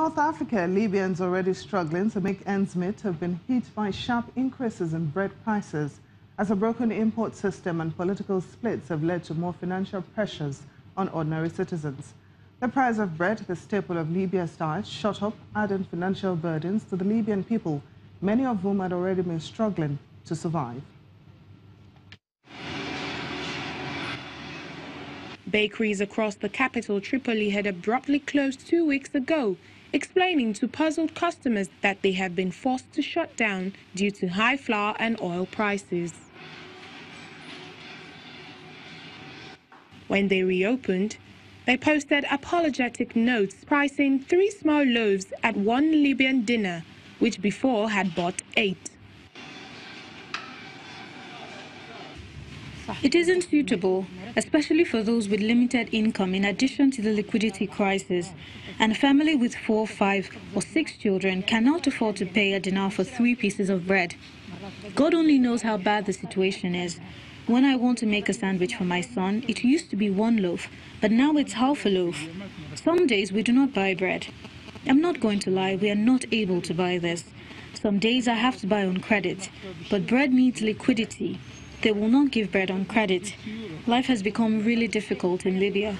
North Africa, Libyans already struggling to make ends meet have been hit by sharp increases in bread prices as a broken import system and political splits have led to more financial pressures on ordinary citizens. The price of bread, the staple of Libya's diet, shot up, adding financial burdens to the Libyan people, many of whom had already been struggling to survive. Bakeries across the capital, Tripoli, had abruptly closed two weeks ago, explaining to puzzled customers that they have been forced to shut down due to high flour and oil prices. When they reopened, they posted apologetic notes pricing three small loaves at one Libyan dinar, which before had bought eight. It isn't suitable, especially for those with limited income in addition to the liquidity crisis. And a family with four, five, or six children cannot afford to pay a dinar for three pieces of bread. God only knows how bad the situation is. When I want to make a sandwich for my son, it used to be one loaf, but now it's half a loaf. Some days we do not buy bread. I'm not going to lie, we are not able to buy this. Some days I have to buy on credit, but bread needs liquidity. They will not give bread on credit. Life has become really difficult in Libya.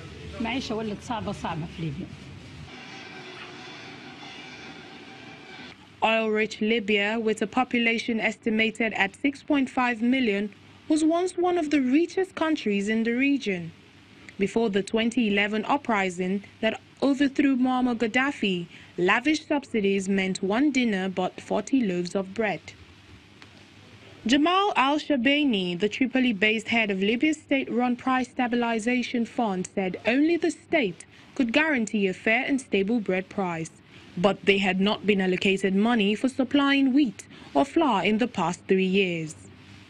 Oil-rich Libya, with a population estimated at 6.5 million, was once one of the richest countries in the region. Before the 2011 uprising that overthrew Muammar Gaddafi, lavish subsidies meant one dinar bought 40 loaves of bread. Jamal al-Shabaini, the Tripoli-based head of Libya's state-run price stabilization fund, said only the state could guarantee a fair and stable bread price. But they had not been allocated money for supplying wheat or flour in the past three years.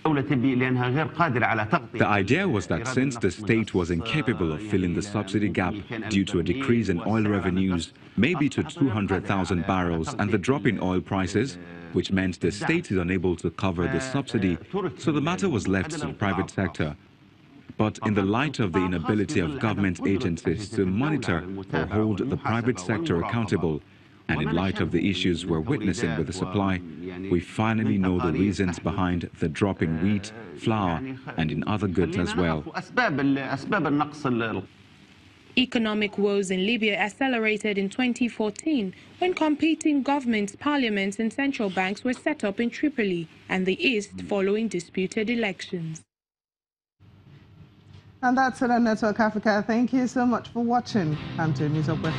The idea was that since the state was incapable of filling the subsidy gap due to a decrease in oil revenues, maybe to 200,000 barrels, and the drop in oil prices, which meant the state is unable to cover the subsidy, so the matter was left to the private sector. But in the light of the inability of government agencies to monitor or hold the private sector accountable, and in light of the issues we're witnessing with the supply, we finally know the reasons behind the drop in wheat, flour, and in other goods as well. Economic woes in Libya accelerated in 2014 when competing governments, parliaments and central banks were set up in Tripoli and the East following disputed elections. And that's it on Network Africa. Thank you so much for watching. I'm Tony Zokwe